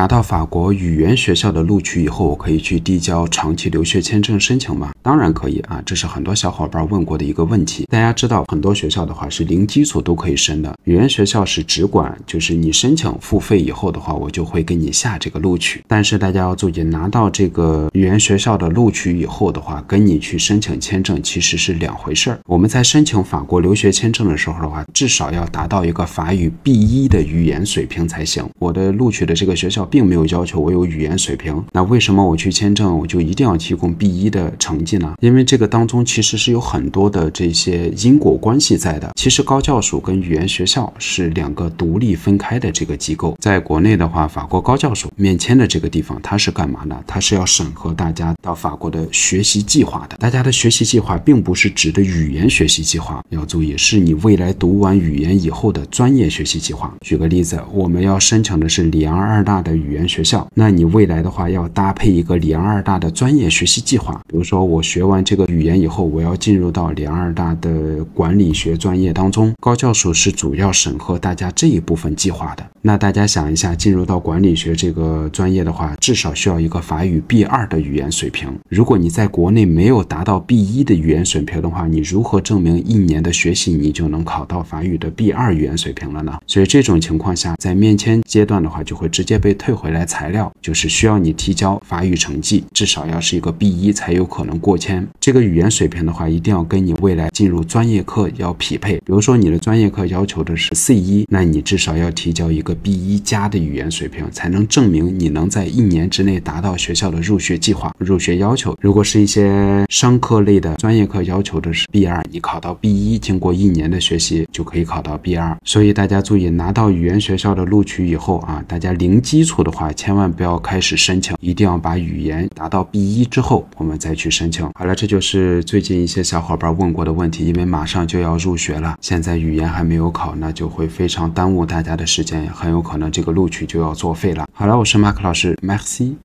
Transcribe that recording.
拿到法国语言学校的录取以后，我可以去递交长期留学签证申请吗？当然可以啊，这是很多小伙伴问过的一个问题。大家知道，很多学校的话是零基础都可以申的，语言学校是只管就是你申请付费以后的话，我就会给你下这个录取。但是大家要注意，拿到这个语言学校的录取以后的话，跟你去申请签证其实是两回事儿。我们在申请法国留学签证的时候的话，至少要达到一个法语 B 一的语言水平才行。我的录取的这个学校并没有要求我有语言水平，那为什么我去签证我就一定要提供 B 一的成绩呢？因为这个当中其实是有很多的这些因果关系在的。其实高教署跟语言学校是两个独立分开的这个机构。在国内的话，法国高教署面签的这个地方，它是干嘛呢？它是要审核大家到法国的学习计划的。大家的学习计划并不是指的语言学习计划，要注意是你未来读完语言以后的专业学习计划。举个例子，我们要申请的是里昂二大的语言学校，那你未来的话要搭配一个联二大的专业学习计划。比如说，我学完这个语言以后，我要进入到联二大的管理学专业当中，高教署是主要审核大家这一部分计划的。那大家想一下，进入到管理学这个专业的话，至少需要一个法语 B 二的语言水平。如果你在国内没有达到 B 一的语言水平的话，你如何证明一年的学习你就能考到法语的 B 二语言水平了呢？所以这种情况下，在面签阶段的话，就会直接被退回来材料，就是需要你提交法语成绩，至少要是一个 B 一才有可能过签。这个语言水平的话，一定要跟你未来进入专业课要匹配。比如说你的专业课要求的是 C 一，那你至少要提交一个 B 一加的语言水平，才能证明你能在一年之内达到学校的入学计划、入学要求。如果是一些商科类的专业课要求的是 B 二，你考到 B 一，经过一年的学习就可以考到 B 二。所以大家注意，拿到语言学校的录取以后啊，大家零基础的话，千万不要开始申请，一定要把语言达到 B 一之后，我们再去申请。好了，这就是最近一些小伙伴问过的问题，因为马上就要入学了，现在语言还没有考，那就会非常耽误大家的时间，很有可能这个录取就要作废了。好了，我是马克老师，Merci。